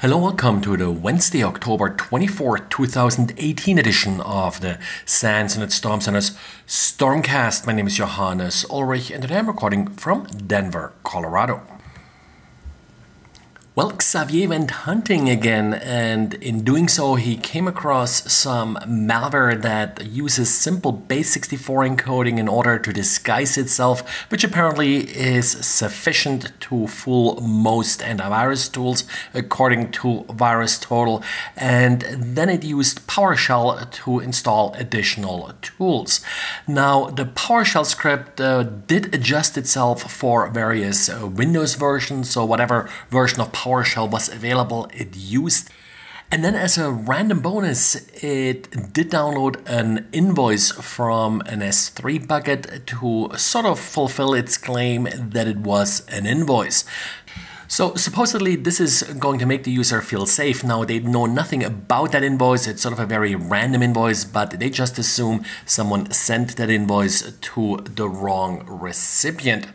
Hello, welcome to the Wednesday, October 24th, 2018 edition of the SANS Internet Storm Center's Stormcast. My name is Johannes Ulrich and today I'm recording from Denver, Colorado. Well, Xavier went hunting again, and in doing so, he came across some malware that uses simple base64 encoding in order to disguise itself, which apparently is sufficient to fool most antivirus tools, according to VirusTotal. And then it used PowerShell to install additional tools. Now, the PowerShell script uh, did adjust itself for various uh, Windows versions, so whatever version of PowerShell PowerShell was available, it used. And then as a random bonus, it did download an invoice from an S3 bucket to sort of fulfill its claim that it was an invoice. So supposedly this is going to make the user feel safe. Now they know nothing about that invoice. It's sort of a very random invoice, but they just assume someone sent that invoice to the wrong recipient.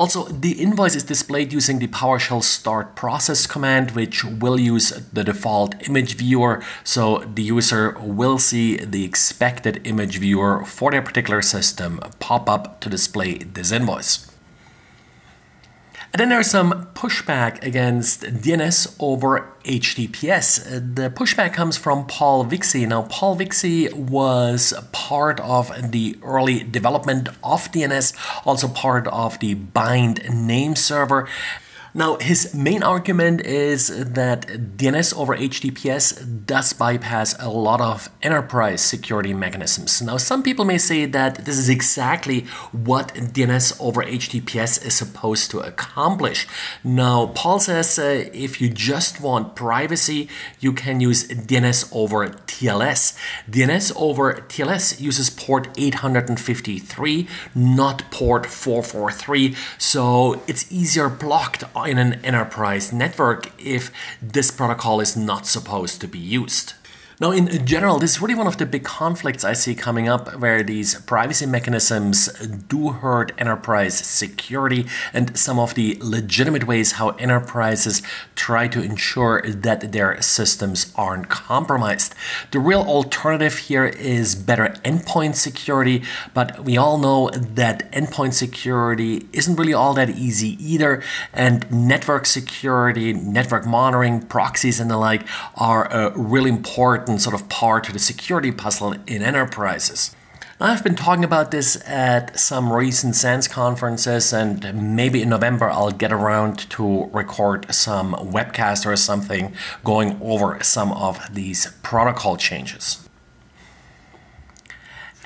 Also, the invoice is displayed using the PowerShell start process command, which will use the default image viewer. So the user will see the expected image viewer for their particular system pop up to display this invoice. And then there's some pushback against DNS over HTTPS. The pushback comes from Paul Vixie. Now, Paul Vixie was part of the early development of DNS, also part of the bind name server. Now, his main argument is that DNS over HTTPS does bypass a lot of enterprise security mechanisms. Now, some people may say that this is exactly what DNS over HTTPS is supposed to accomplish. Now, Paul says uh, if you just want privacy, you can use DNS over TLS. DNS over TLS uses port 853, not port 443, so it's easier blocked in an enterprise network if this protocol is not supposed to be used. Now, in general, this is really one of the big conflicts I see coming up where these privacy mechanisms do hurt enterprise security and some of the legitimate ways how enterprises try to ensure that their systems aren't compromised. The real alternative here is better endpoint security, but we all know that endpoint security isn't really all that easy either, and network security, network monitoring, proxies, and the like are a really important important sort of part to the security puzzle in enterprises. I've been talking about this at some recent SANS conferences, and maybe in November I'll get around to record some webcast or something going over some of these protocol changes.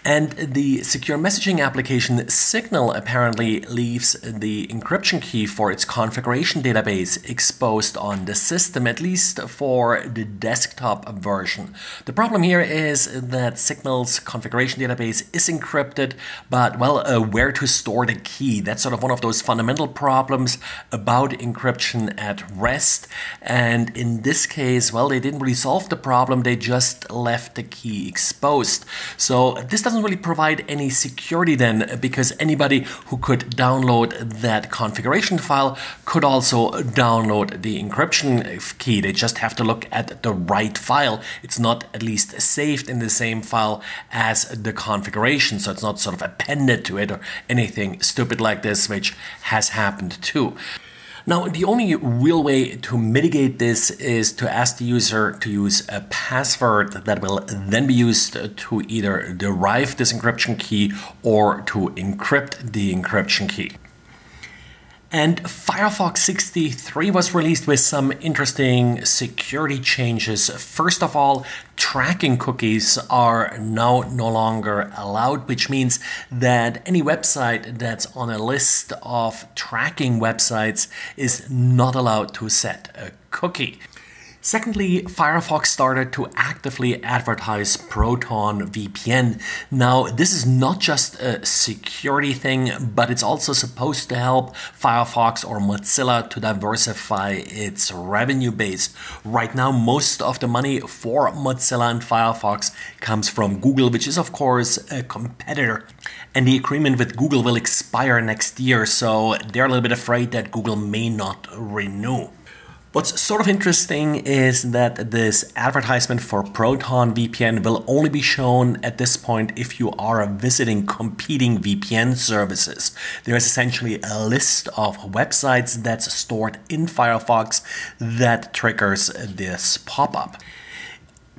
And the secure messaging application Signal apparently leaves the encryption key for its configuration database exposed on the system, at least for the desktop version. The problem here is that Signal's configuration database is encrypted, but well, uh, where to store the key? That's sort of one of those fundamental problems about encryption at rest. And in this case, well, they didn't really solve the problem, they just left the key exposed. So this doesn't doesn't really provide any security then because anybody who could download that configuration file could also download the encryption key. They just have to look at the right file. It's not at least saved in the same file as the configuration, so it's not sort of appended to it or anything stupid like this, which has happened too. Now, the only real way to mitigate this is to ask the user to use a password that will then be used to either derive this encryption key or to encrypt the encryption key. And Firefox 63 was released with some interesting security changes. First of all, tracking cookies are now no longer allowed, which means that any website that's on a list of tracking websites is not allowed to set a cookie. Secondly, Firefox started to actively advertise Proton VPN. Now, this is not just a security thing, but it's also supposed to help Firefox or Mozilla to diversify its revenue base. Right now, most of the money for Mozilla and Firefox comes from Google, which is, of course, a competitor. And the agreement with Google will expire next year, so they're a little bit afraid that Google may not renew. What's sort of interesting is that this advertisement for Proton VPN will only be shown at this point if you are visiting competing VPN services. There is essentially a list of websites that's stored in Firefox that triggers this pop-up.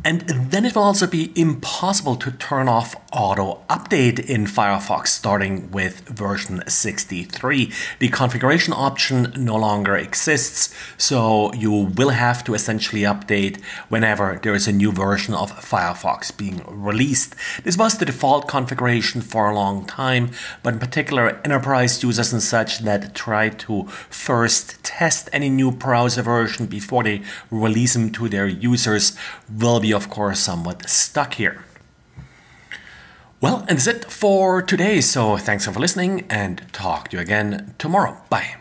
And then it will also be impossible to turn off auto update in Firefox starting with version 63. The configuration option no longer exists, so you will have to essentially update whenever there is a new version of Firefox being released. This was the default configuration for a long time, but in particular enterprise users and such that try to first test any new browser version before they release them to their users will be of course somewhat stuck here. Well, and that's it for today. So thanks for listening and talk to you again tomorrow. Bye.